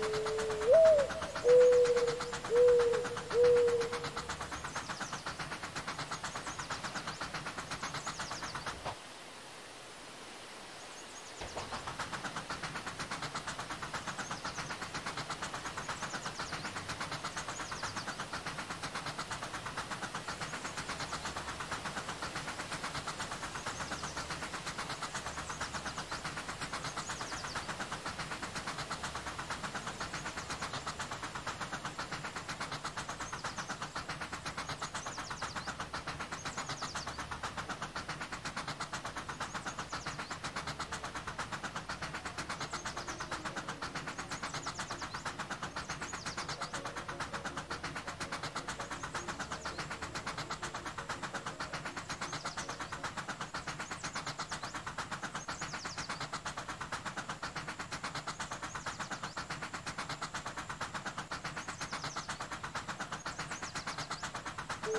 Woo! Woo!